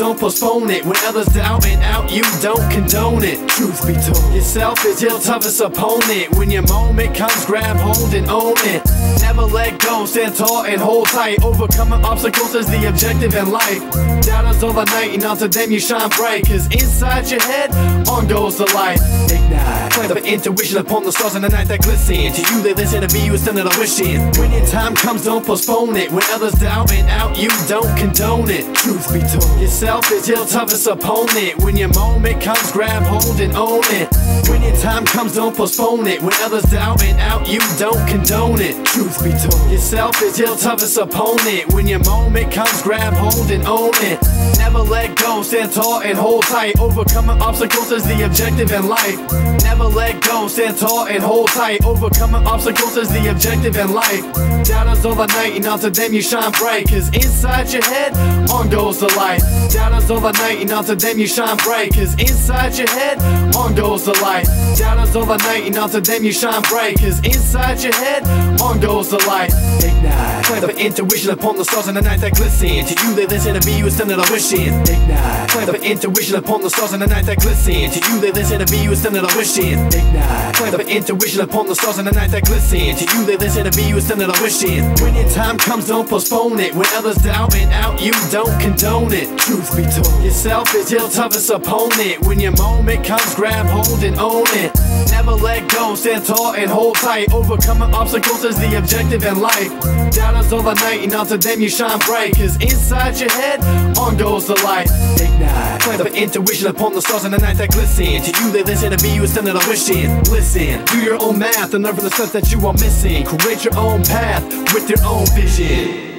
don't postpone it. When others doubt and out, you don't condone it. Truth be told, yourself is your toughest opponent. When your moment comes, grab hold and own it. Never let go, stand tall and hold tight. Overcoming obstacles is the objective in life. Doubters all the night, and onto them you shine bright. Cause inside your head, on goes the light. Ignite. Play the intuition upon the stars in the night that glisten. To you, they listen to be you instead of wishing. When your time comes, don't postpone it. When others doubt and out, you don't condone it. Truth be told, yourself is your toughest opponent. When your moment comes, grab hold and own it. When your time comes, don't postpone it. When others doubt and out, you don't condone it. Truth be told, yourself is your toughest opponent. When your moment comes, grab hold and own it. Never let go, stand tall and hold tight. Overcoming obstacles is the objective in life. Never let go, stand tall and hold tight. Overcoming obstacles is the objective in life. Doubters all the night, and onto them you shine bright. Cause inside your head, on goes the light. Doubters all the night, and onto them you shine bright. Cause inside your head, on goes the light. Doubters all the night, and onto them you shine bright. Cause inside your head, on goes the light. Ignite. Play the intuition upon the stars in the night that glisten. To you, they listen to be you instead of wishing. Ignite. Play the intuition upon the stars in the night that glisten. To you, they listen to be you instead of wishing. Ignite. Play the intuition upon the stars in the night that glisten. To you, they listen to be you instead of wishing. When your time comes, don't postpone it. When others doubt and out, you don't condone it. Truth be told, yourself is your toughest opponent. When your moment comes, grab hold and own it. Never let go, stand tall and hold tight. Overcoming obstacles is the objective in life. Doubters all the night, and onto them you shine bright. Cause inside your head, on goes the light. Ignite. Play the intuition upon the stars in the night that glisten. To you, they listen to be you instead of wishing. Listen, do your own math and learn from the steps that you are missing. Create your own path with your own vision.